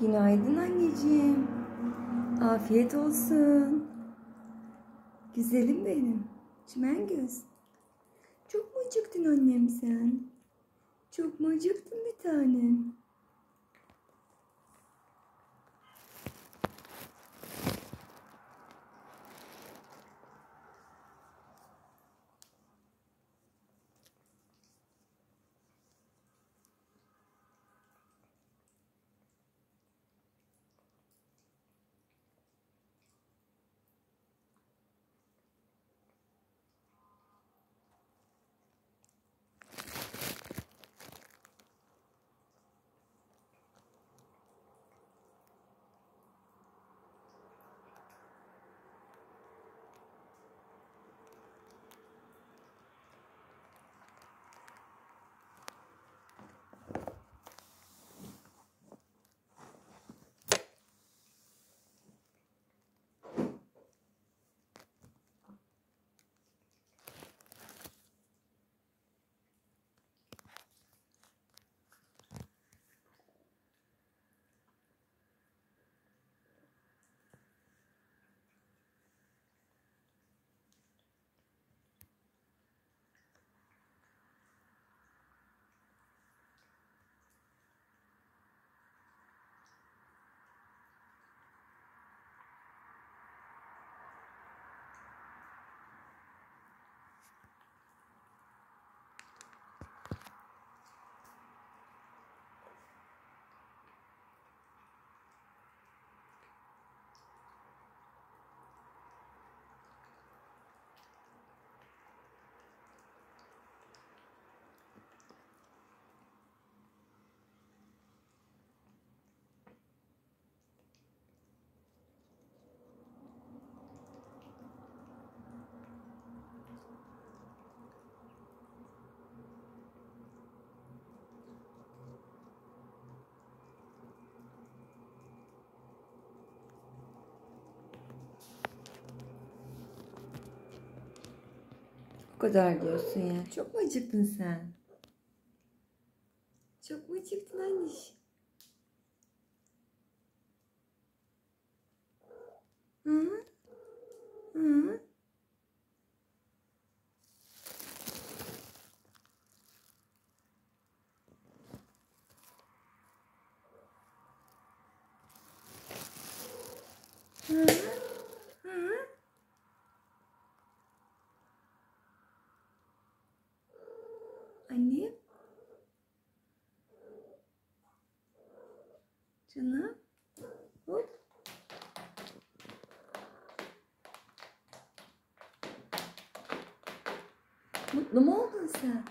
Günaydın anneciğim. Afiyet olsun. Güzelim benim. Çimen göz. Çok mu acıktın annem sen? Çok mu acıktın bir tanem? Kadar diyorsun ya. Çok mu acıktın sen? Çok mu acıktın anneş? Hı? Hı? Hı? Hı? Canım? Hop. Mutlu mu oldun sen?